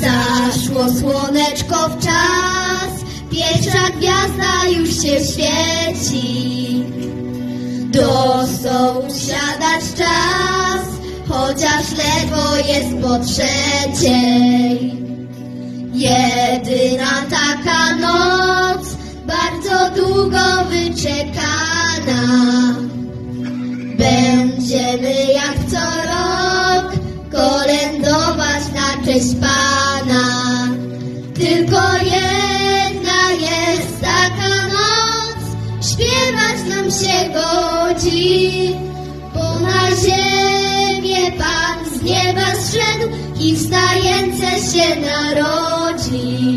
Zaszło słoneczko w czas, pierwsza gwiazda już się świeci. Do stołu siadać czas, chociaż ledwo jest po trzeciej. Jedyna taka noc, bardzo długo wyczekana. Będziemy jak co rok kolędować na cześć Pana. Tylko jedna jest taka noc, śpiewać nam się godzi. Bo na ziemię Pan z nieba zszedł i wstające się narodzi.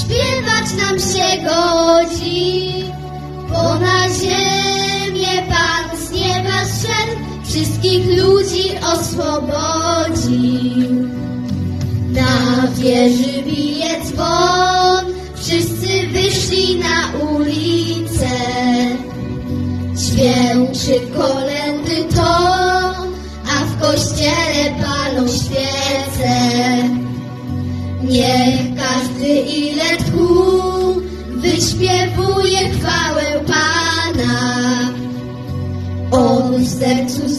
Śpiewać nam się godzi. Bo na ziemię Pan z nieba zszedł, wszystkich ludzi oswobodził. Na wieży bije dzwon, wszyscy wyszli na ulicę. Dźwięczy kolendy ton, a w kościele palą świece. Niech każdy ile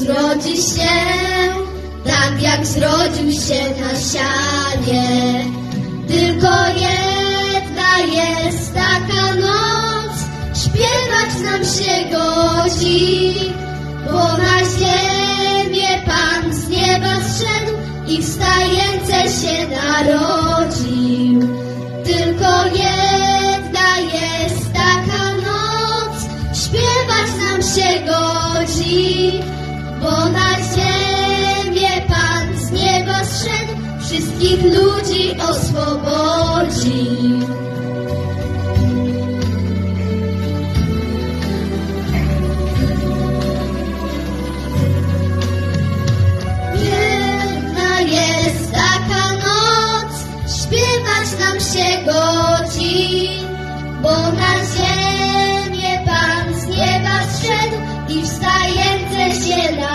zrodzi się, tak jak zrodził się na sianie. Tylko jedna jest taka noc, śpiewać nam się godzi, bo na ziemię Pan z nieba zszedł i wstające się narodził. Bo na ziemię Pan z nieba zszedł, wszystkich ludzi oswobodził. Się godzi, bo na ziemię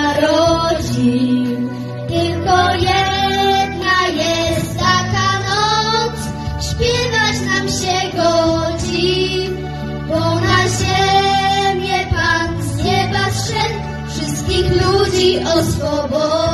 się narodził. Tylko jedna jest taka noc, śpiewać nam się godzi, bo na ziemię Pan z nieba zszedł, wszystkich ludzi oswobodzi.